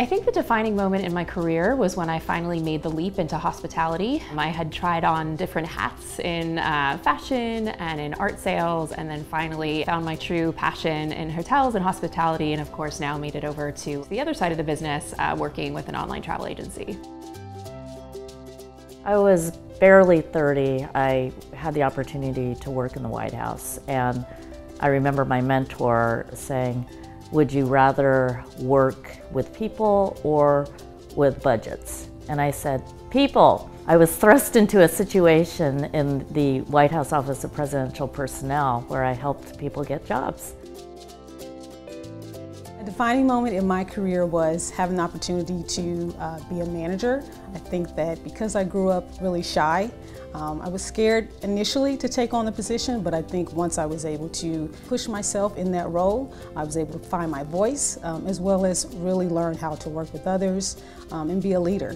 I think the defining moment in my career was when I finally made the leap into hospitality. I had tried on different hats in uh, fashion and in art sales, and then finally found my true passion in hotels and hospitality, and of course now made it over to the other side of the business, uh, working with an online travel agency. I was barely 30. I had the opportunity to work in the White House, and I remember my mentor saying, would you rather work with people or with budgets? And I said, people. I was thrust into a situation in the White House Office of Presidential Personnel where I helped people get jobs. Defining moment in my career was having the opportunity to uh, be a manager. I think that because I grew up really shy, um, I was scared initially to take on the position, but I think once I was able to push myself in that role, I was able to find my voice um, as well as really learn how to work with others um, and be a leader.